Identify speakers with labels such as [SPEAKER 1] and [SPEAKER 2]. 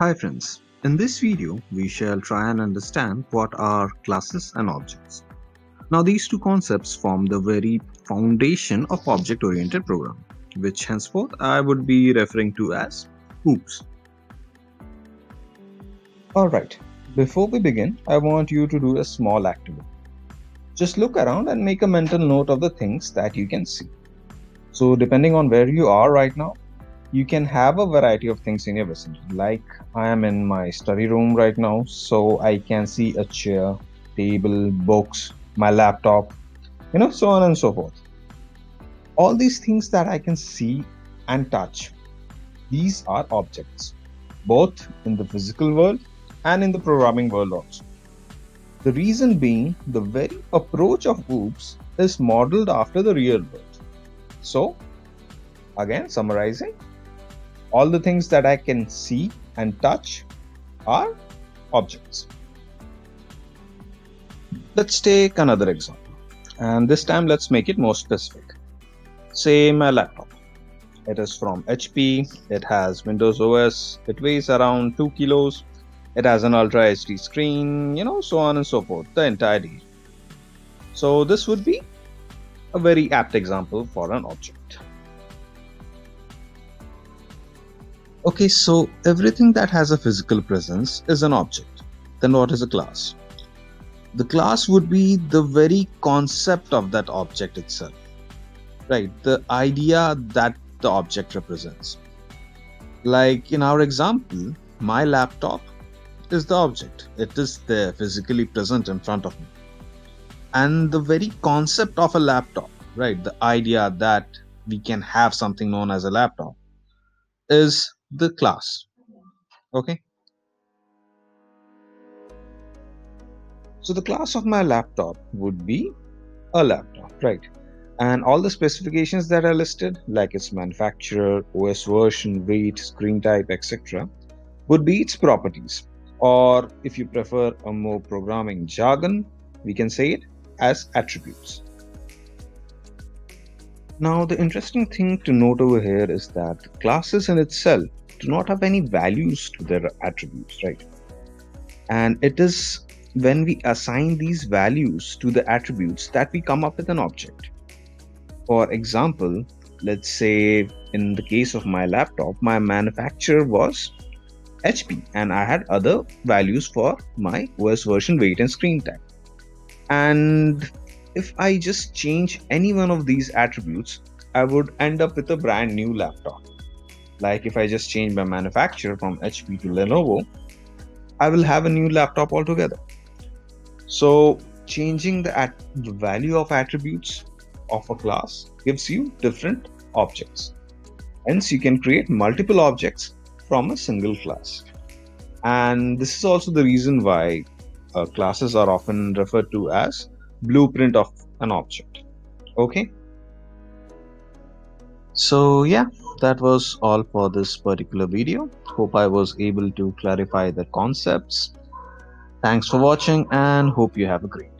[SPEAKER 1] Hi friends, in this video we shall try and understand what are classes and objects. Now these two concepts form the very foundation of object-oriented programming, which henceforth I would be referring to as OOPs. Alright, before we begin, I want you to do a small activity. Just look around and make a mental note of the things that you can see. So depending on where you are right now, you can have a variety of things in your vicinity. Like I am in my study room right now, so I can see a chair, table, books, my laptop, you know, so on and so forth. All these things that I can see and touch, these are objects, both in the physical world and in the programming world also. The reason being, the very approach of OOPs is modeled after the real world. So, again, summarizing, all the things that I can see and touch are objects. Let's take another example, and this time let's make it more specific. Say my uh, laptop. It is from HP, it has Windows OS, it weighs around 2 kilos, it has an ultra HD screen, you know, so on and so forth, the entire deal. So, this would be a very apt example for an object. Okay, so everything that has a physical presence is an object. Then what is a class? The class would be the very concept of that object itself. Right, the idea that the object represents. Like in our example, my laptop is the object. It is there physically present in front of me. And the very concept of a laptop, right, the idea that we can have something known as a laptop is the class. Okay. So the class of my laptop would be a laptop, right? And all the specifications that are listed, like its manufacturer, OS version, weight, screen type, etc., would be its properties. Or if you prefer a more programming jargon, we can say it as attributes. Now, the interesting thing to note over here is that classes in itself do not have any values to their attributes, right? And it is when we assign these values to the attributes that we come up with an object. For example, let's say in the case of my laptop, my manufacturer was HP and I had other values for my OS version, weight, and screen time. And if I just change any one of these attributes, I would end up with a brand new laptop. Like if I just change my manufacturer from HP to Lenovo, I will have a new laptop altogether. So changing the, at- the value of attributes of a class gives you different objects. Hence, you can create multiple objects from a single class. And this is also the reason why uh, classes are often referred to as blueprint of an object. Okay. So yeah, that was all for this particular video. Hope I was able to clarify the concepts. Thanks for watching and hope you have a great